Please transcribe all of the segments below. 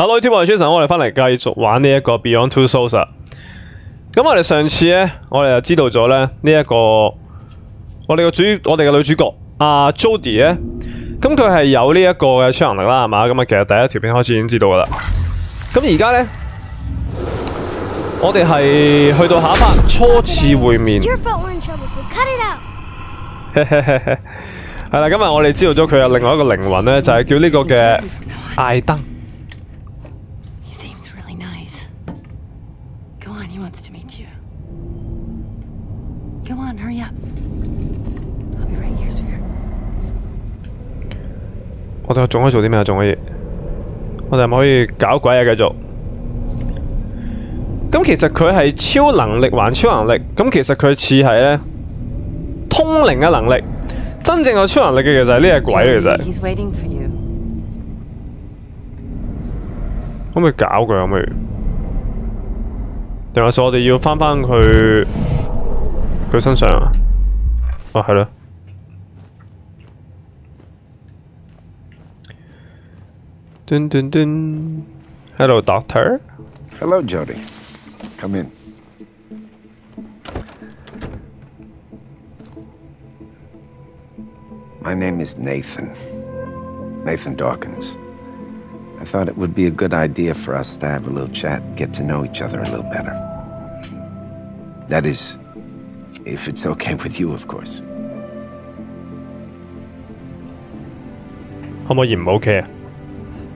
Hello YouTube 我係 Jason，我哋翻嚟繼續玩呢一個 Beyond Two Souls 啊。咁我哋上次咧，我哋就知道咗咧呢一個我哋個主我哋嘅女主角阿 Jodie 咧，咁佢係有呢一個嘅超能力啦，係嘛？咁啊，其實第一條片開始已經知道噶啦。咁而家咧，我哋係去到下一 part 初次會面。係 啦，今日我哋知道咗佢有另外一個靈魂咧，就係叫呢個嘅艾登。我哋仲可以做啲咩啊？仲可以，我哋係咪可以搞鬼啊？繼續。咁其實佢係超能力還超能力，咁其實佢似係咧通靈嘅能力。真正有超能力嘅其實係呢隻鬼嚟，其實 He's waiting for you. 可唔可以搞佢？可唔可以？定係說我哋要翻翻去佢身上啊？哦，係咯。噔噔噔，Hello Doctor。 Hello, Jody. Come in. My name is Nathan. Nathan Dawkins. I thought it would be a good idea for us to have a little chat, get to know each other a little better. That is, if it's okay with you, of course. 可唔可以唔 OK 啊？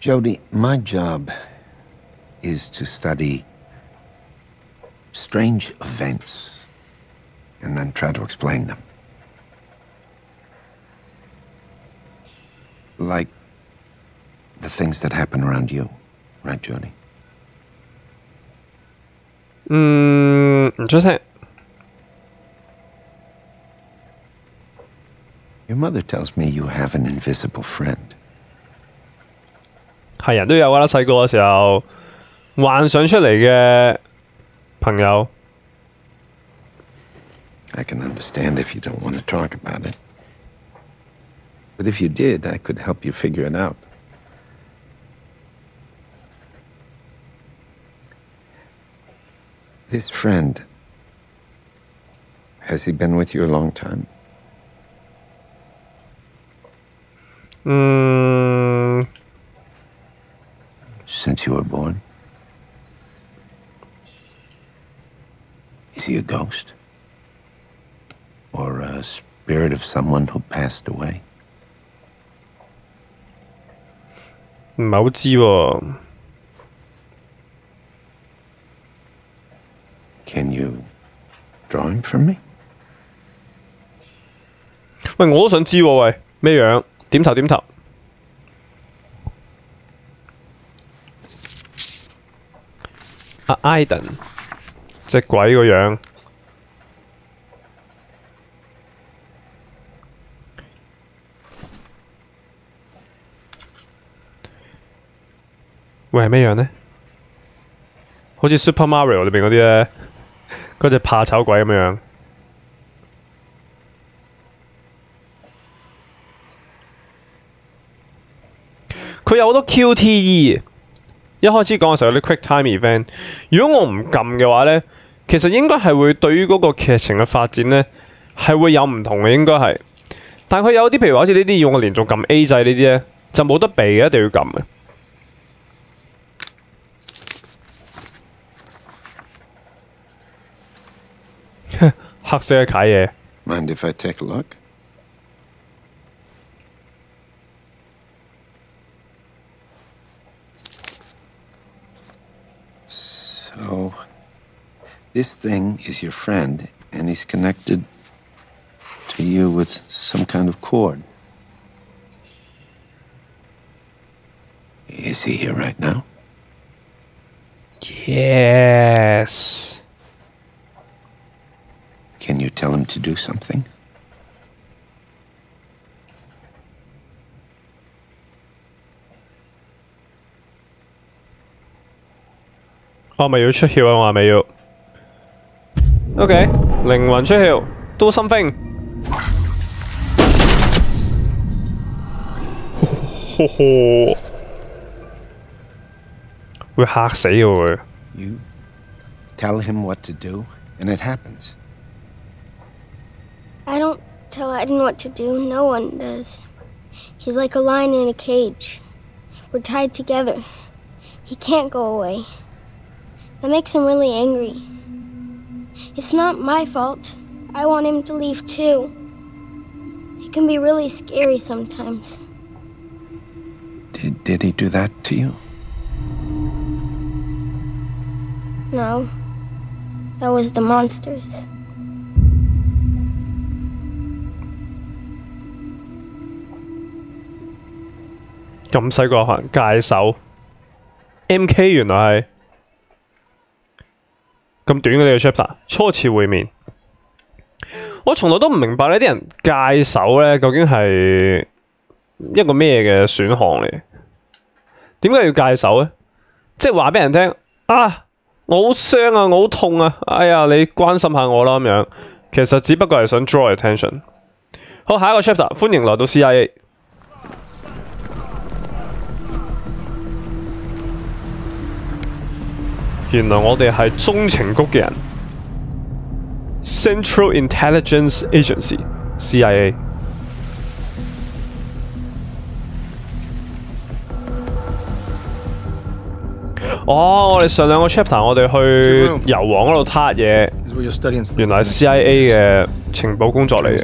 Jody, my job is to study strange events and then try to explain them. Like the things that happen around you, right, Jody? Mm, interesting. Your mother tells me you have an invisible friend. 系人都有噶啦，细个嘅时候幻想出嚟嘅朋友。 I can understand if you don't want to talk about it. But if you did, I could help you figure it out. This friend, has he been with you a long time? 嗯， Is he a ghost? Or a spirit of someone who passed away? 唔系好知喎。 Can you draw him for me? 喂，我都想知喎，喂，咩样？点头点头。阿 Iden， 隻鬼個樣。會係咩樣呢？好似 Super Mario 裏邊嗰啲咧，嗰隻怕醜鬼咁樣。佢有好多 QTE。一開始講嘅時候有啲 Quick Time Event，如果我唔撳嘅話呢，其实应该系会对于嗰個劇情嘅发展呢系会有唔同嘅，应该系。但佢有啲譬如话好似呢啲要我连续揿 A 制呢啲呢，就冇得避嘅，一定要揿嘅。黑色嘅卡嘢。this thing is your friend, and he's connected to you with some kind of cord. Is he here right now? Yes. Can you tell him to do something? Ama OK，灵魂出窍，do something。呵呵，会吓死嘅会。 You tell him what to do, and it happens. I don't tell Aiden what to do. No one does. He's like a lion in a cage. We're tied together. He can't go away. That makes him really angry. It's not my fault. I want him to leave too. It can be really scary sometimes. Did, did he do that to you? No. That was the monsters. 咁细个可能戒手，M.K. 原来系 咁短嘅呢個 chapter，初次會面。我從來都唔明白呢啲人戒手咧，究竟係一個咩嘅選項嚟？點解要戒手咧？即係話俾人聽啊，我好傷啊，我好痛啊！哎呀，你關心下我啦咁樣。其實只不過係想 draw attention。好，下一個 chapter，歡迎來到 CIA。原來我哋係中情局嘅人，Central Intelligence Agency（CIA）。哦，我哋上兩個 chapter 我哋去油王嗰度撻嘢.原來係 for the next CIA. 嘅情報工作嚟嘅。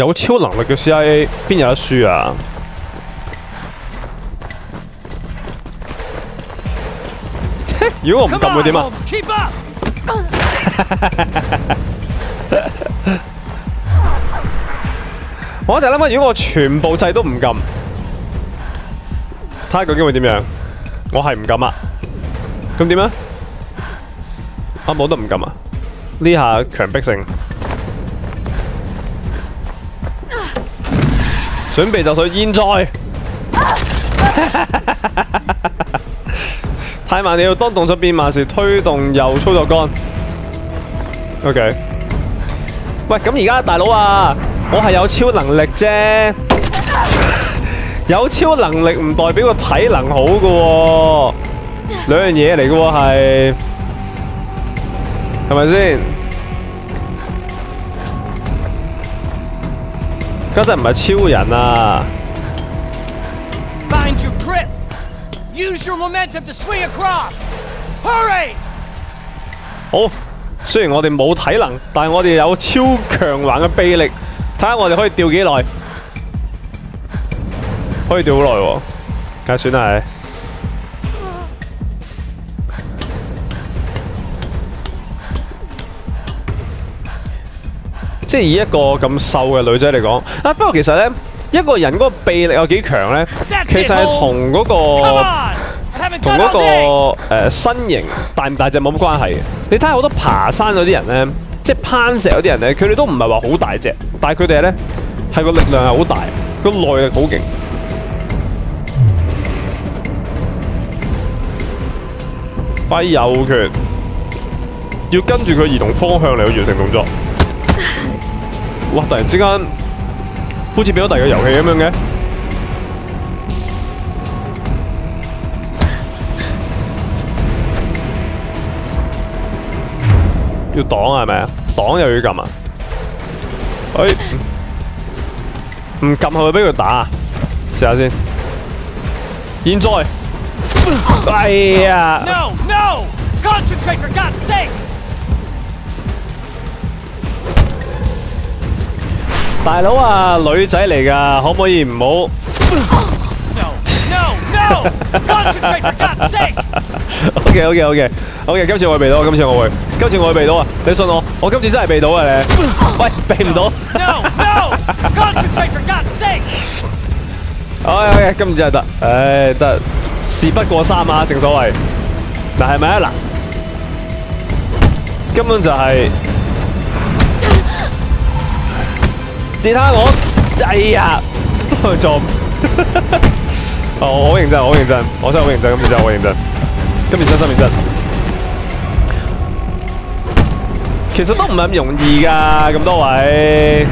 有超能力嘅 CIA 邊有得輸啊？如果我唔撳會點啊？我一直諗緊，如果我全部掣都唔撳，睇下究竟會點樣？我係唔撳啊，咁點啊？阿冇都唔撳啊？呢下強迫性。準備就绪，现在！太慢了，當動作變慢時，推動右操作桿。OK。喂，咁而家大佬啊，我係有超能力啫，有超能力唔代表個體能好嘅喎，兩樣嘢嚟嘅喎係，係咪先？家陣唔係超人啊！Find your grip. Use your momentum to swing across. 好，雖然我哋冇體能，但系我哋有超強橫嘅臂力，睇下我哋可以吊幾耐？可以吊好耐喎，梗係算啦係。即係以一個咁瘦嘅女仔嚟講，啊不過其實咧，一個人嗰個臂力有幾強咧，其實係同嗰、haven't 同嗰、day. 呃身形大唔大隻冇乜關係嘅。你睇下好多爬山嗰啲人咧，即係攀石嗰啲人咧，佢哋都唔係話好大隻，但係佢哋咧係個力量係好大，個耐力好勁。揮右拳，要跟住佢移動方向嚟去完成動作。哇！突然之間好似變咗第二個遊戲咁樣嘅。要擋啊，係咪啊？擋又要撳啊！哎，唔撳係咪俾佢打啊？試下先。現在，哎呀！No, no! Concentrate for God's sake! 大佬啊，女仔嚟㗎，可唔可以唔好？No, no, no! No! Concentrate for God's sake! O K O K O K O K，今次我會避到，今次我會，今次我會避到啊！你信我，我今次真係避到啊你。喂，避唔到。No! No! Concentrate for God's sake! O K O K，今次真係得，唉得，事不過三啊，正所謂。嗱係咪啊嗱？根本就係、跌下我，哎呀，撞。哦，我好認真，我好認真，我真係好認真，今次真係好認真，今次真心認真。其實都唔係咁容易㗎，咁多位。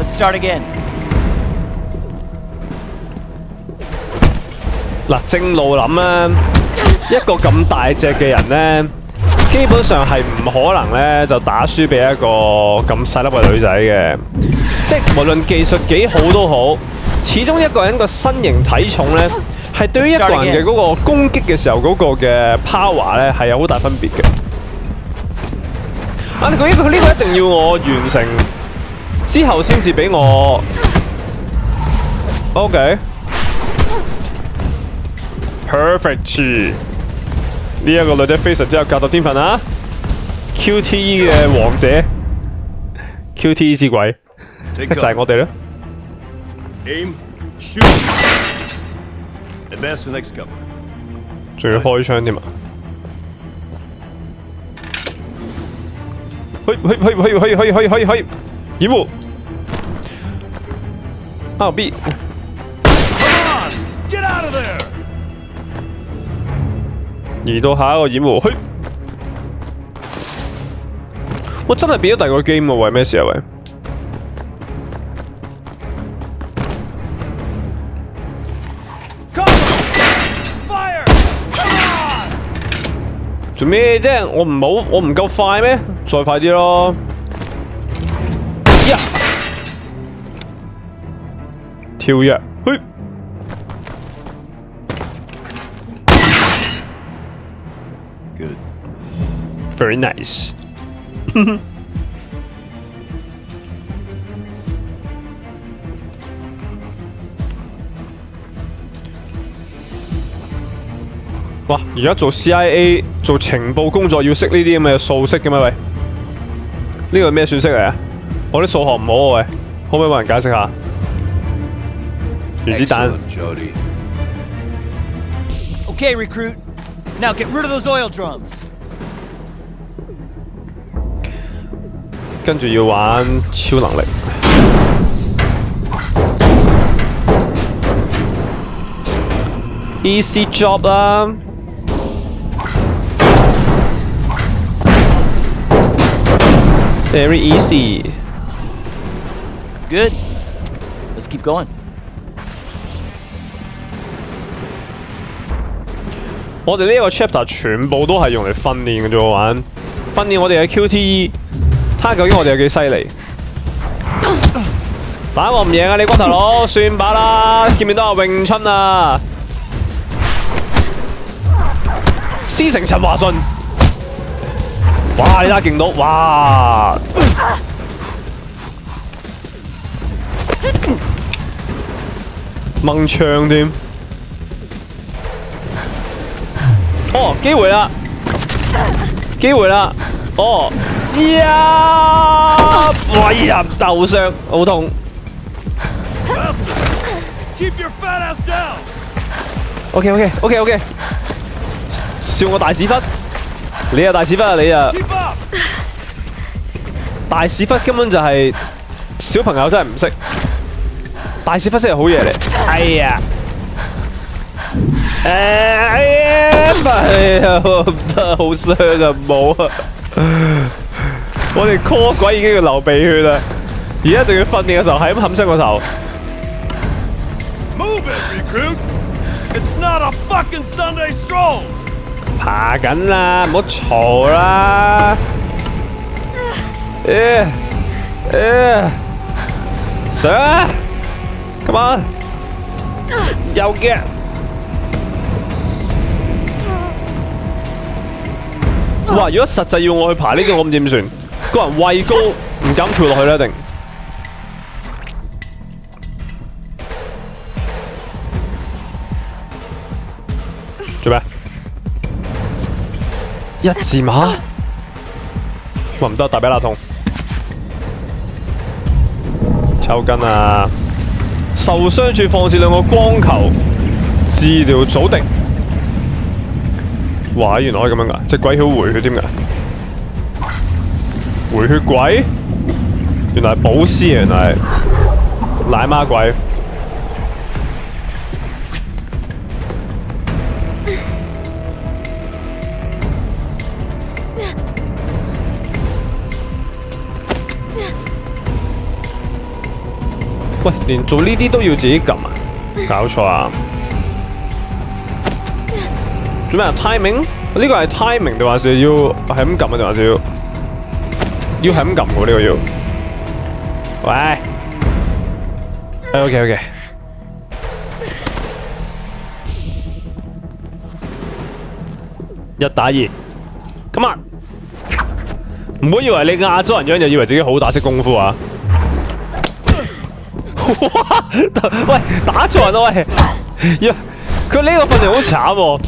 Let's start again. 嗱，正路諗咧，一個咁大隻嘅人咧，基本上係唔可能咧就打輸俾一個咁細粒嘅女仔嘅。即係無論技術幾好都好，始終一個人個身形體重咧，係對於一個人嘅嗰個攻擊嘅時候嗰個嘅 power 咧係有好大分別嘅。啊！佢呢個呢個一定要我完成之後先至俾我。ok perfect。呢一个女仔非常之有格斗天分啊！QTE 嘅王者，QTE 之鬼就系我哋咯。Aim shoot，advance the next gun，仲要开枪添啊！嘿嘿嘿嘿嘿嘿嘿嘿嘿！依步啊 B。移到下一個掩护，嘿。我真係變咗第二個 game 喎，喂咩事啊喂？做咩啫？我唔好，我唔夠快咩？再快啲咯！跳跃，Good. Very nice。哇！而家做 CIA 做情報工作要識呢啲咁嘅數式嘅咩？喂，呢個係咩算式嚟啊？我啲數學唔好啊喂，可唔可以幫人解釋下？原子彈 Excellent, Jody. Okay, recruit. Now get rid of those oil drums. 跟住要玩超能力。Easy job 啦。Very easy。 Good. Let's keep going. 我哋呢一個 chapter 全部都係用嚟訓練嘅啫喎，玩訓練我哋嘅 QTE，睇下究竟我哋有幾犀利。打我唔贏啊！你光頭佬，算把啦，見面都系咏春啊！師承陳華信，哇！你睇下勁到，哇！掹槍添。哦，機會啦，機會啦，哦，呀！哇呀，頭上好痛。Keep your fat ass down! OK OK OK OK，笑我大屎忽，你啊大屎忽啊你啊，大屎忽根本就係小朋友真係唔識，大屎忽先係好嘢嚟。哎呀！誒哎呀！哎呀，唔得，好傷啊，唔好啊！我哋 call 鬼已經要流鼻血啦，而家仲要訓練嘅時候係咁冚親個頭。Move it, recruit! It's not a fucking Sunday stroll! 爬緊啦，唔好嘈啦。誒誒，上啊！Come on，右嘅。哇！如果实际要我去爬呢个，我唔点算？个人位高，唔敢跳落去啦，定？做咩？一字马？哇！唔得，大髀拉痛，抽筋啊！受伤处放置两个光球，治疗早定。哇！原來可以咁樣噶，隻鬼曉回血添噶，回血鬼，原來係保師啊，原来奶媽鬼。喂，連做呢啲都要自己撳啊？搞錯啊！做咩？timing？呢個係 timing 定還是要係咁撳啊？定還是要要係咁撳喎？呢個要。喂，OK OK。一打二，come on！唔好以為你亞洲人樣就以為自己好打識功夫啊！哇！喂，打錯人啊喂！呀，佢呢個訓練好慘喎。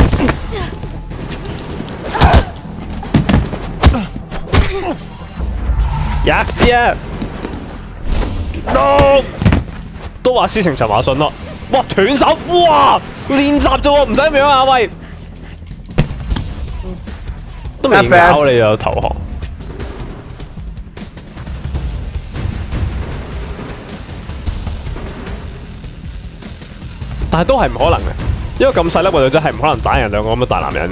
Yes 啊！No，都話師承陳華信咯。哇，斷手！哇，練習啫喎，唔使咁樣啊喂。都未搞你就投降。但係都係唔可能嘅，因為咁細粒嘅女仔係唔可能打人兩個咁嘅大男人，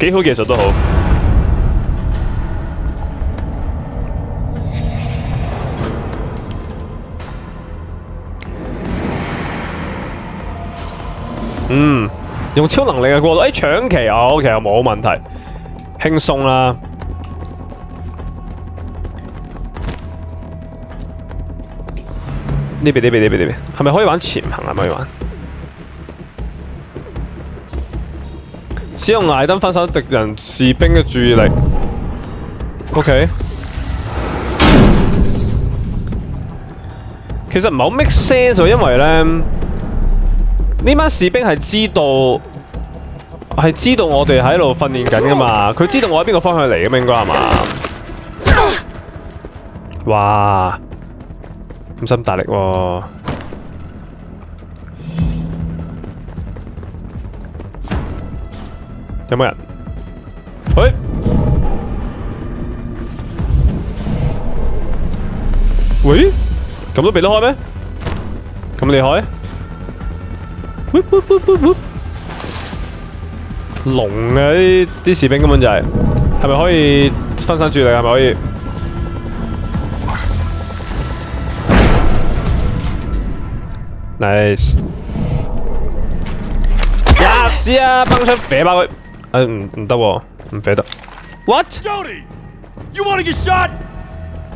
幾好技術都好。嗯，用超能力嘅過渡，誒搶旗啊，OK 啊，冇問題，輕鬆啦。呢邊呢邊呢邊呢邊，係咪可以玩潛行啊？可以玩。使用艾登分散敵人士兵嘅注意力。OK。其實唔係好 make sense，因為咧呢班士兵係知道係知道我哋喺度訓練緊噶嘛，佢知道我喺邊個方向嚟嘅嘛，應該係嘛？哇！咁心大力喎、有冇人？喂！喂？咁都避得開咩？咁厉害？喂喂喂喂喂龍啊啲啲士兵根本就係、係咪可以分散注意力？係咪可以？Nice，呀試啊，崩出射爆佢，誒唔唔得喎，唔射得。What？Jody! You wanna get shot?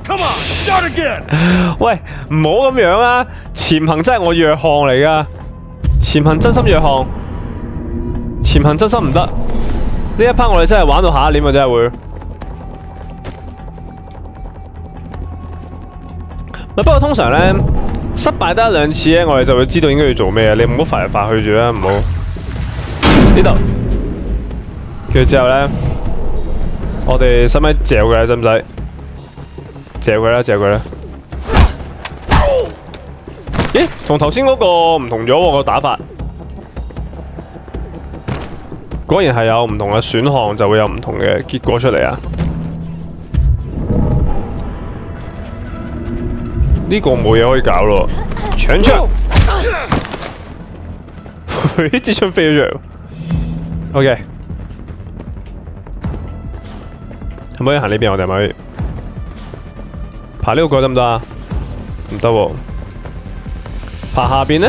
Come on, start again! 喂，唔好咁樣啊！潛行真係我弱項嚟噶，潛行真心弱項，潛行真心唔得。呢一 part 我哋真係玩到下一年啊，真係會。不過通常咧，失敗得一兩次咧，我哋就會知道應該要做咩啊！你唔好發嚟發去住啦，唔好呢度。跟住之後咧，我哋使唔使嚼佢？使唔使？嚼佢啦，嚼佢啦。咦，同頭先嗰個唔同咗喎個打法。果然係有唔同嘅選項，就會有唔同嘅結果出嚟啊！呢個冇嘢可以搞咯，搶槍！呢支槍飛咗出嚟。OK，可唔可以行呢邊？我哋咪爬呢個蓋得唔得啊？唔得喎。爬下边呢？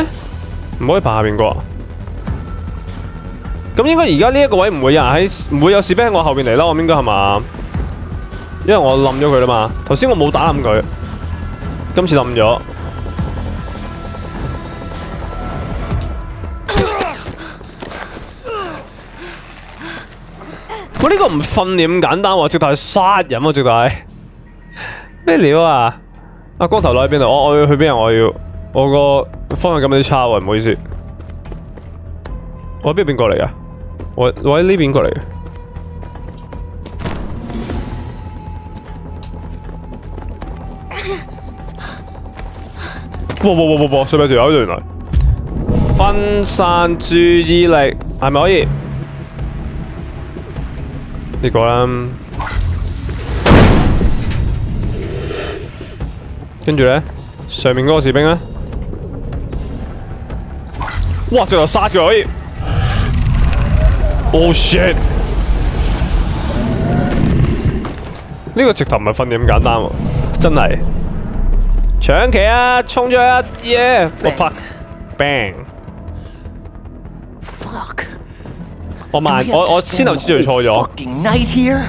唔可以爬下邊個啊？咁應該而家呢一個位唔會有人喺，唔會有士兵喺我後邊嚟啦。我應該係嘛？因為我冧咗佢啦嘛。頭先我冇打冧佢。今次冧咗。我呢個唔訓練咁簡單喎，直頭係殺人喎，直頭係咩料啊？阿光頭佬喺邊度？我我要去邊啊？我要我个方向咁有啲差喎，唔好意思。我喺边边过嚟噶？我我喺呢边过嚟。哇哇哇哇哇！上面条友原来分散注意力系咪可以？呢个啦，跟住咧，上面嗰个士兵咧。哇！最後殺佢，Oh shit！呢個直頭唔係訓練咁簡單喎，真係。搶旗啊！衝咗一耶！我 fuck bang！Fuck. 我慢，我我先頭次序錯咗，Fucking night here.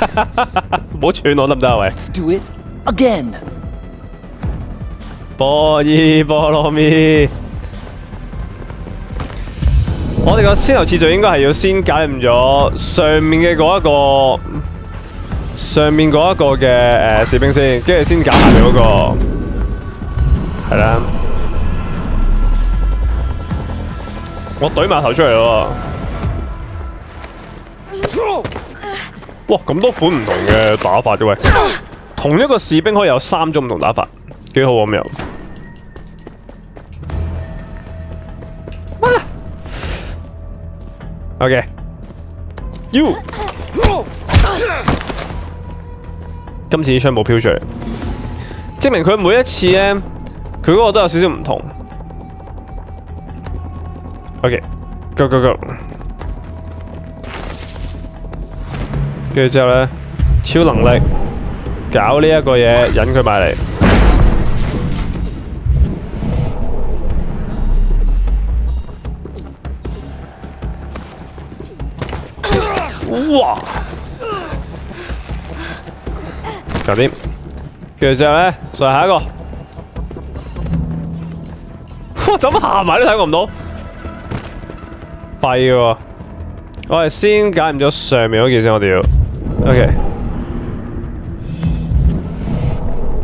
唔好串我得唔得啊？喂，Let's do it again. 波爾波羅蜜，我哋個先頭次序應該係要先搞掂咗上面嘅嗰一個，上面嗰一個嘅诶、士兵先，跟住先搞下面嗰、個，係啦。我怼埋頭出嚟咯！哇，咁多款唔同嘅打法嘅喂，同一個士兵可以有三種唔同打法，幾好咁又。OK，U，今次啲槍冇飄出嚟，證明佢每一次咧，佢嗰個都有少少唔同。OK，go go go，跟住之後咧，超能力搞呢一個嘢，引佢埋嚟。哇！搞掂，跟住之後咧，再下一個。哇！怎麼行埋都睇我唔到？廢喎，我哋先解唔咗上面嗰件先，我哋要。OK，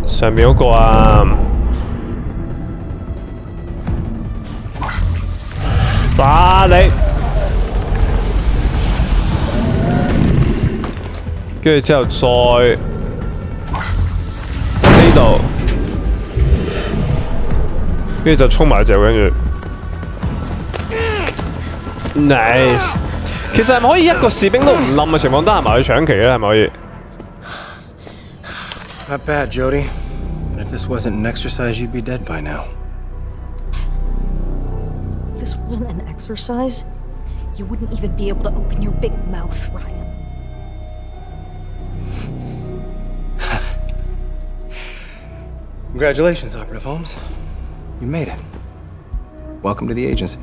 上面嗰個啊，殺你！跟住之後再呢度，跟住就衝埋只，跟住 nice。其實係咪可以一個士兵都唔冧嘅情況底下埋去搶旗咧？係咪可以？Not bad, Jody. But if this wasn't an exercise, you'd be dead by now. If this wasn't an exercise, you wouldn't even be able to open your big mouth, Ryan. Congratulations, Operative Holmes. You made it. Welcome to the agency.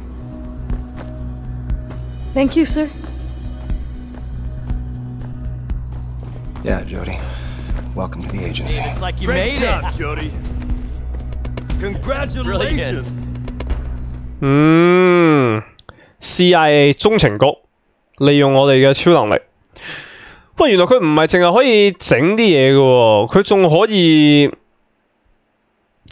Thank you, sir. Yeah, Jody. Welcome to the agency. It's like you Great made job, it. Jody. Congratulations. 嗯，CIA 中情局利用我哋嘅超能力。喂，原来佢唔系净系可以整啲嘢嘅喎，佢仲可以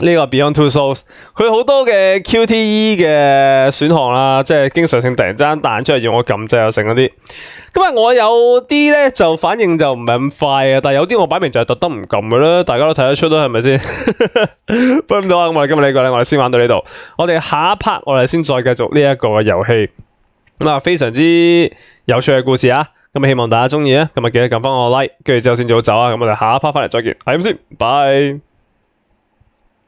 呢個 Beyond Two Souls，佢好多嘅 QTE 嘅選項啦，即係經常性突然之間彈出嚟要我撳掣又成嗰啲。咁啊，我有啲咧就反應就唔係咁快啊，但系有啲我擺明就係特登唔撳嘅啦，大家都睇得出啦，係咪先？不過唔到啊，咁我哋今日呢個咧，我哋先玩到呢度，我哋下一 part 我哋先再繼續呢一個遊戲。咁啊，非常之有趣嘅故事啊！咁啊，希望大家中意啊！咁啊，記得撳翻我 like，跟住之後先早走啊！咁我哋下一 part 翻嚟再見，係咁先，拜。